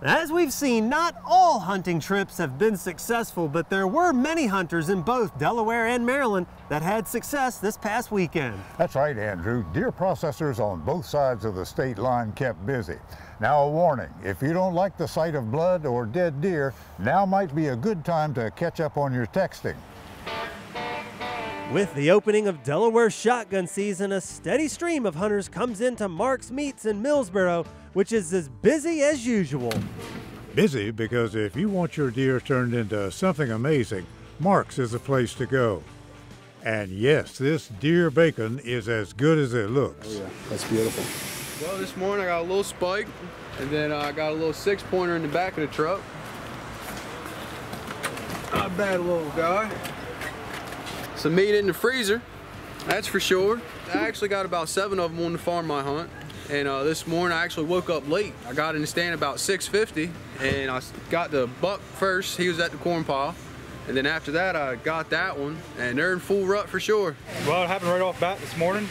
As we've seen, not all hunting trips have been successful, but there were many hunters in both Delaware and Maryland that had success this past weekend. That's right, Andrew. Deer processors on both sides of the state line kept busy. Now a warning, if you don't like the sight of blood or dead deer, now might be a good time to catch up on your texting. With the opening of Delaware shotgun season, a steady stream of hunters comes into Mark's Meats in Millsboro, which is as busy as usual. Busy because if you want your deer turned into something amazing, Mark's is the place to go. And yes, this deer bacon is as good as it looks. Oh yeah, that's beautiful. Well, this morning I got a little spike, and then I got a little six pointer in the back of the truck. Not bad little guy. Some meat in the freezer, that's for sure. I actually got about seven of them on the farm I hunt. And uh, this morning I actually woke up late. I got in the stand about 6.50 and I got the buck first. He was at the corn pile. And then after that, I got that one, and they're in full rut for sure. Well, it happened right off bat this morning.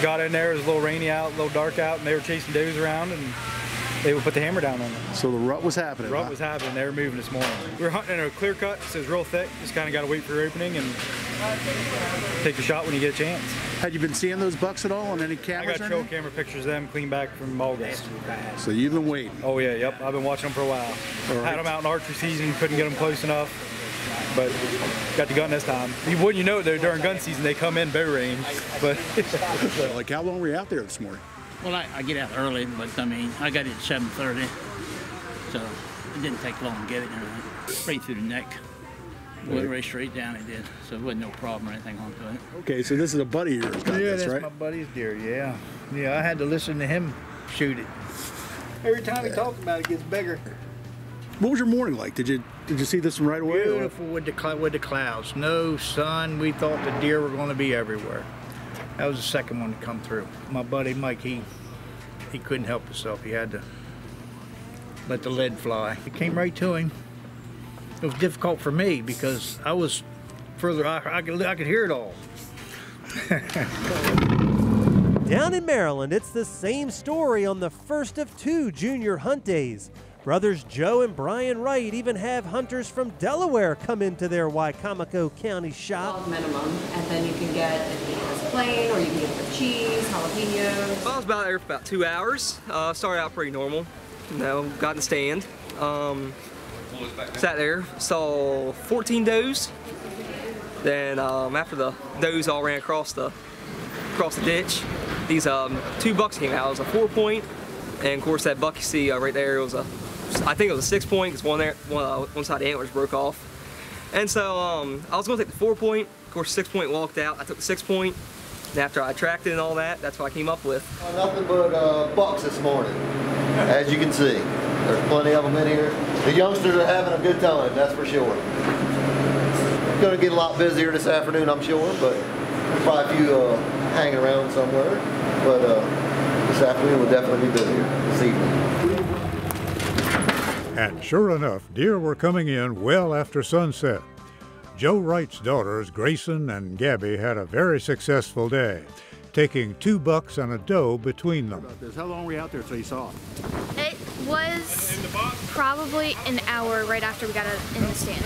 Got in there, it was a little rainy out, a little dark out, and they were chasing does around, and they would put the hammer down on them. So the rut was happening. The rut huh? was happening. They were moving this morning. We were hunting in a clear cut, so it's real thick. Just kind of got to wait for your opening and take a shot when you get a chance. Had you been seeing those bucks at all on any cameras? I got trail camera pictures of them clean back from August. So you've been waiting. Oh yeah, yep. I've been watching them for a while. Right. Had them out in archery season, couldn't get them close enough, but got the gun this time. You wouldn't you know it though during gun season they come in bow range, but Like how long were you out there this morning? Well, I, I get out early, but I mean, I got it at 7.30, so it didn't take long to get it. You know, right through the neck. Went right straight down it did, so it wasn't no problem or anything on onto it. Okay, so this is a buddy of yours got Yeah, this, that's right? my buddy's deer. Yeah, yeah. I had to listen to him shoot it. Every time he talks about it, it gets bigger. What was your morning like? Did you did you see this one right away? or- Beautiful with the with the clouds. No sun. We thought the deer were going to be everywhere. That was the second one to come through. My buddy Mike, he he couldn't help himself. He had to let the lead fly. It came right to him. It was difficult for me because I was further. I, I could I could hear it all. Down in Maryland, it's the same story on the first of two junior hunt days. Brothers Joe and Brian Wright even have hunters from Delaware come into their Wicomico County shop. minimum, and then you can get it as plain, or you can get it with cheese, jalapenos. I was about there for about two hours. Uh, started out pretty normal. You know, got in the stand. Um, sat there, saw 14 does. Then um, after the does all ran across the across the ditch, these um, two bucks came out. It was a four point, and of course that buck you see uh, right there was a, I think it was a six point because one there, one, uh, one side of the antlers broke off. And so um, I was going to take the four point. Of course, six point walked out. I took the six point. And after I tracked it and all that, that's what I came up with. Nothing but uh, bucks this morning, as you can see. There's plenty of them in here. The youngsters are having a good time, that's for sure. Going to get a lot busier this afternoon, I'm sure, but probably a few uh, hanging around somewhere. But uh, this afternoon will definitely be busier this evening. And sure enough, deer were coming in well after sunset. Joe Wright's daughters, Grayson and Gabby, had a very successful day, taking two bucks and a doe between them. How long were you out there till you saw it? It was probably an hour right after we got in the stand.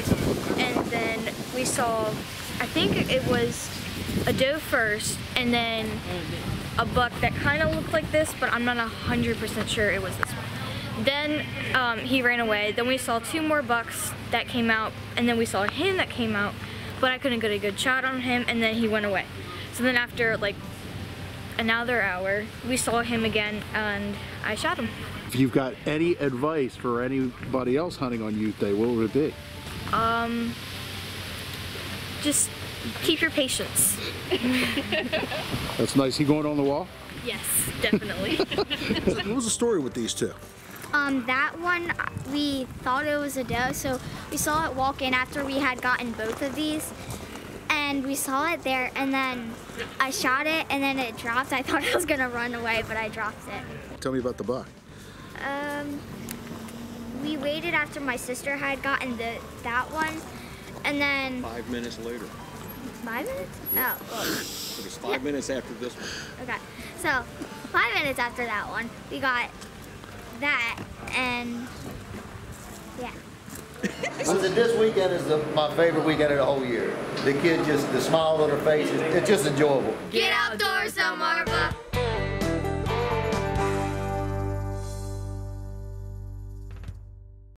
And then we saw, I think it was a doe first, and then a buck that kind of looked like this, but I'm not 100% sure it was this one. Then um, he ran away. Then we saw two more bucks that came out, and then we saw him that came out, but I couldn't get a good shot on him, and then he went away. So then after like another hour, we saw him again, and I shot him. If you've got any advice for anybody else hunting on Youth Day, what would it be? Um, just keep your patience. That's nice. He going on the wall? yes, definitely. what was the story with these two? Um, that one, we thought it was a doe, so we saw it walk in after we had gotten both of these. And we saw it there, and then I shot it, and then it dropped. I thought it was gonna run away, but I dropped it. Tell me about the buck. Um, we waited after my sister had gotten the that one, and then Five minutes later. five minutes. Oh, well, It was five minutes after this one. okay. So five minutes after that one, we got that, and yeah. Listen, this weekend is the, my favorite weekend of the whole year. The kid just, the smile on their face, it's just enjoyable. Get outdoors,